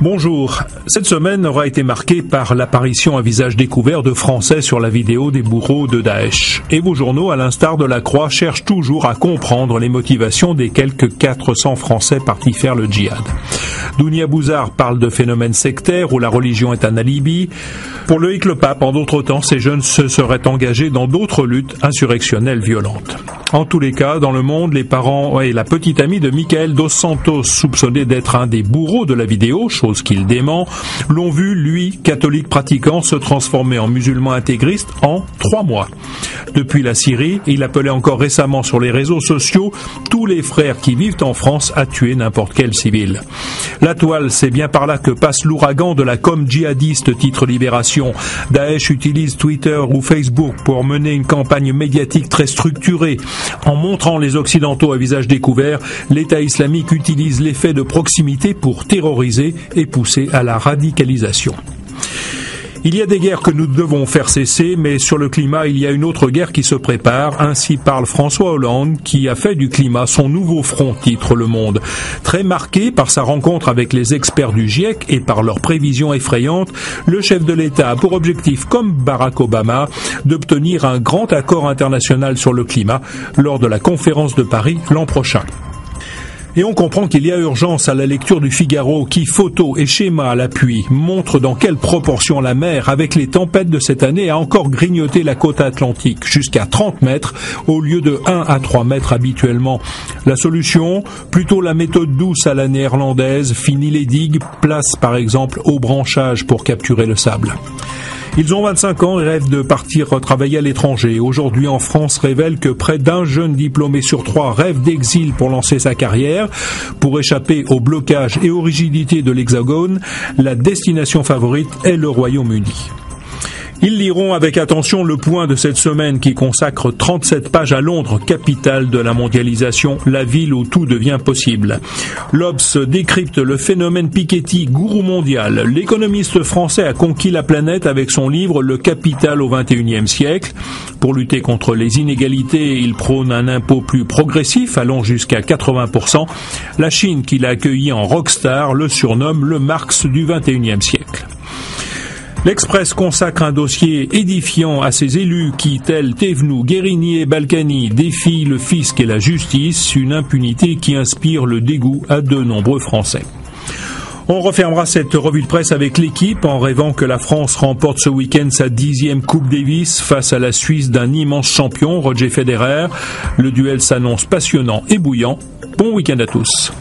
Bonjour. Cette semaine aura été marquée par l'apparition à visage découvert de Français sur la vidéo des bourreaux de Daesh. Et vos journaux, à l'instar de la Croix, cherchent toujours à comprendre les motivations des quelques 400 Français partis faire le djihad. Dounia Bouzard parle de phénomènes sectaires où la religion est un alibi. Pour le le Pape, en d'autres temps, ces jeunes se seraient engagés dans d'autres luttes insurrectionnelles violentes. En tous les cas, dans le monde, les parents et la petite amie de Michael Dos Santos, soupçonné d'être un des bourreaux de la vidéo, chose qu'il dément, l'ont vu, lui, catholique pratiquant, se transformer en musulman intégriste en trois mois. Depuis la Syrie, il appelait encore récemment sur les réseaux sociaux tous les frères qui vivent en France à tuer n'importe quel civil. La toile, c'est bien par là que passe l'ouragan de la com djihadiste titre Libération. Daesh utilise Twitter ou Facebook pour mener une campagne médiatique très structurée. En montrant les Occidentaux à visage découvert, l'État islamique utilise l'effet de proximité pour terroriser et pousser à la radicalisation. Il y a des guerres que nous devons faire cesser, mais sur le climat, il y a une autre guerre qui se prépare. Ainsi parle François Hollande, qui a fait du climat son nouveau front, titre Le Monde. Très marqué par sa rencontre avec les experts du GIEC et par leurs prévisions effrayantes, le chef de l'État a pour objectif, comme Barack Obama, d'obtenir un grand accord international sur le climat lors de la conférence de Paris l'an prochain. Et on comprend qu'il y a urgence à la lecture du Figaro qui, photos et schémas à l'appui, montre dans quelle proportion la mer, avec les tempêtes de cette année, a encore grignoté la côte atlantique jusqu'à 30 mètres au lieu de 1 à 3 mètres habituellement. La solution, plutôt la méthode douce à la néerlandaise, fini les digues, place par exemple au branchage pour capturer le sable. Ils ont 25 ans et rêvent de partir travailler à l'étranger. Aujourd'hui, en France, révèle que près d'un jeune diplômé sur trois rêve d'exil pour lancer sa carrière. Pour échapper au blocage et aux rigidités de l'Hexagone, la destination favorite est le Royaume-Uni. Ils liront avec attention le point de cette semaine qui consacre 37 pages à Londres, capitale de la mondialisation, la ville où tout devient possible. L'Obs décrypte le phénomène Piketty, gourou mondial. L'économiste français a conquis la planète avec son livre Le capital au XXIe siècle. Pour lutter contre les inégalités, il prône un impôt plus progressif allant jusqu'à 80%. La Chine, qu'il a accueilli en rockstar, le surnomme le Marx du XXIe siècle. L'Express consacre un dossier édifiant à ses élus qui, tels Thévenoud, Guérini et Balkany, défient le fisc et la justice, une impunité qui inspire le dégoût à de nombreux Français. On refermera cette revue de presse avec l'équipe en rêvant que la France remporte ce week-end sa dixième Coupe Davis face à la Suisse d'un immense champion, Roger Federer. Le duel s'annonce passionnant et bouillant. Bon week-end à tous.